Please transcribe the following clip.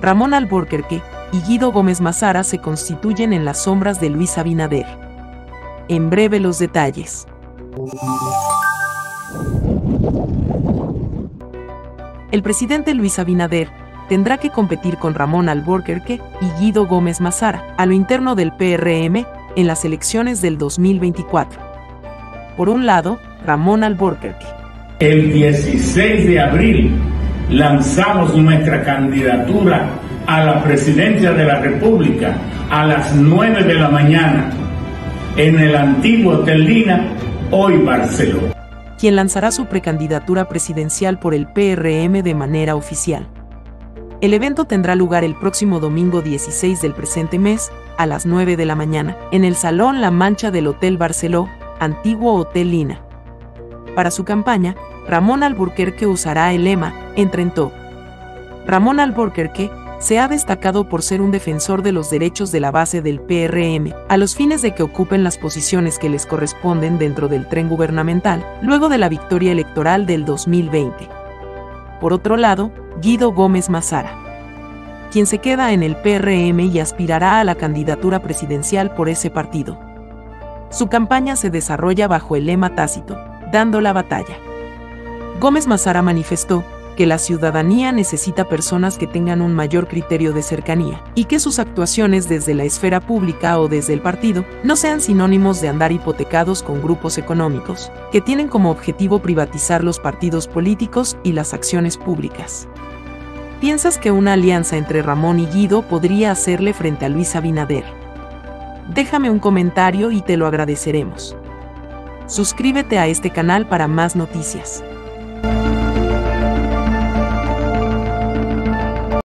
Ramón Alburquerque y Guido Gómez Mazara se constituyen en las sombras de Luis Abinader. En breve los detalles. El presidente Luis Abinader tendrá que competir con Ramón Alburquerque y Guido Gómez Mazara a lo interno del PRM en las elecciones del 2024. Por un lado, Ramón Alburquerque. El 16 de abril lanzamos nuestra candidatura a la presidencia de la República a las 9 de la mañana en el antiguo Hotel Lina, hoy Barcelona. Quien lanzará su precandidatura presidencial por el PRM de manera oficial. El evento tendrá lugar el próximo domingo 16 del presente mes, a las 9 de la mañana, en el Salón La Mancha del Hotel Barceló, antiguo Hotel Lina. Para su campaña, Ramón Alburquerque usará el lema Entrentó. Ramón Alburquerque se ha destacado por ser un defensor de los derechos de la base del PRM, a los fines de que ocupen las posiciones que les corresponden dentro del tren gubernamental, luego de la victoria electoral del 2020. Por otro lado, Guido Gómez Mazara, quien se queda en el PRM y aspirará a la candidatura presidencial por ese partido. Su campaña se desarrolla bajo el lema tácito, dando la batalla. Gómez Mazara manifestó que la ciudadanía necesita personas que tengan un mayor criterio de cercanía y que sus actuaciones desde la esfera pública o desde el partido no sean sinónimos de andar hipotecados con grupos económicos que tienen como objetivo privatizar los partidos políticos y las acciones públicas. ¿Piensas que una alianza entre Ramón y Guido podría hacerle frente a Luis Abinader? Déjame un comentario y te lo agradeceremos. Suscríbete a este canal para más noticias.